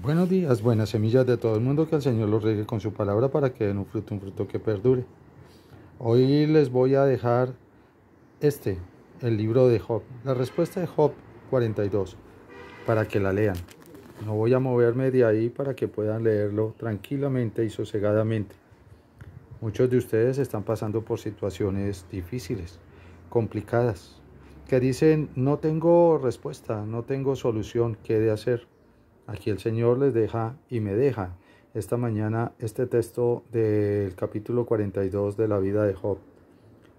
Buenos días, buenas semillas de todo el mundo, que el Señor los riegue con su palabra para que den un fruto, un fruto que perdure. Hoy les voy a dejar este, el libro de Job, la respuesta de Job 42, para que la lean. No voy a moverme de ahí para que puedan leerlo tranquilamente y sosegadamente. Muchos de ustedes están pasando por situaciones difíciles, complicadas, que dicen, no tengo respuesta, no tengo solución, ¿qué de hacer? Aquí el Señor les deja y me deja esta mañana este texto del capítulo 42 de la vida de Job.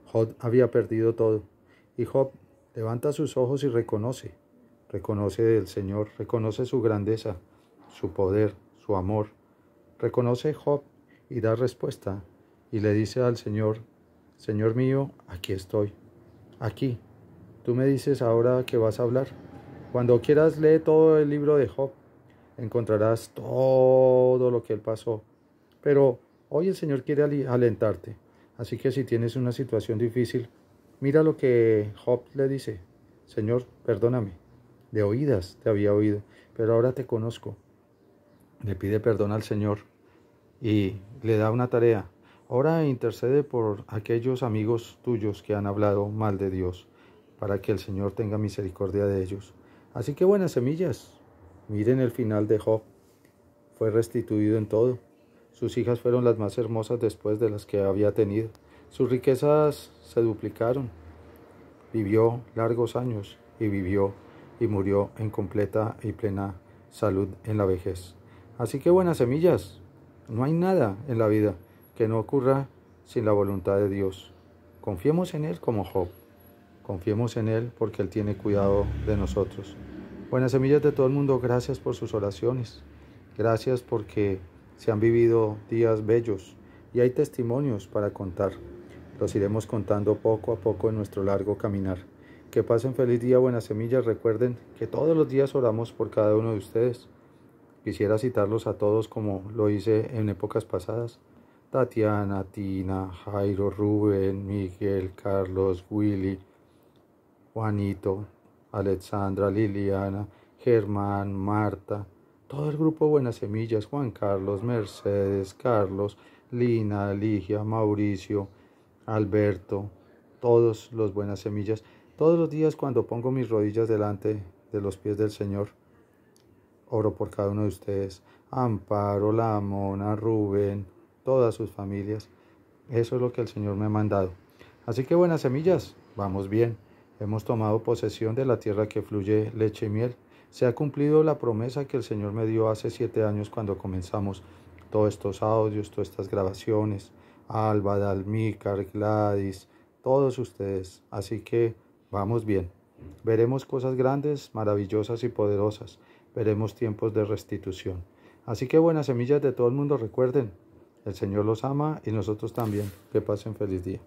Job había perdido todo y Job levanta sus ojos y reconoce, reconoce del Señor, reconoce su grandeza, su poder, su amor. Reconoce Job y da respuesta y le dice al Señor, Señor mío, aquí estoy, aquí. Tú me dices ahora que vas a hablar. Cuando quieras lee todo el libro de Job encontrarás todo lo que él pasó. Pero hoy el Señor quiere alentarte. Así que si tienes una situación difícil, mira lo que Job le dice. Señor, perdóname. De oídas te había oído, pero ahora te conozco. Le pide perdón al Señor y le da una tarea. Ahora intercede por aquellos amigos tuyos que han hablado mal de Dios, para que el Señor tenga misericordia de ellos. Así que buenas semillas, Miren el final de Job. Fue restituido en todo. Sus hijas fueron las más hermosas después de las que había tenido. Sus riquezas se duplicaron. Vivió largos años y vivió y murió en completa y plena salud en la vejez. Así que buenas semillas. No hay nada en la vida que no ocurra sin la voluntad de Dios. Confiemos en Él como Job. Confiemos en Él porque Él tiene cuidado de nosotros. Buenas semillas de todo el mundo, gracias por sus oraciones. Gracias porque se han vivido días bellos y hay testimonios para contar. Los iremos contando poco a poco en nuestro largo caminar. Que pasen feliz día, buenas semillas. Recuerden que todos los días oramos por cada uno de ustedes. Quisiera citarlos a todos como lo hice en épocas pasadas. Tatiana, Tina, Jairo, Rubén, Miguel, Carlos, Willy, Juanito, Alexandra, Liliana, Germán, Marta, todo el grupo Buenas Semillas, Juan Carlos, Mercedes, Carlos, Lina, Ligia, Mauricio, Alberto, todos los Buenas Semillas. Todos los días cuando pongo mis rodillas delante de los pies del Señor, oro por cada uno de ustedes. Amparo, La Mona, Rubén, todas sus familias. Eso es lo que el Señor me ha mandado. Así que buenas semillas, vamos bien. Hemos tomado posesión de la tierra que fluye leche y miel. Se ha cumplido la promesa que el Señor me dio hace siete años cuando comenzamos todos estos audios, todas estas grabaciones. Alba, Dalmícar, Gladys, todos ustedes. Así que vamos bien. Veremos cosas grandes, maravillosas y poderosas. Veremos tiempos de restitución. Así que buenas semillas de todo el mundo, recuerden, el Señor los ama y nosotros también. Que pasen feliz día.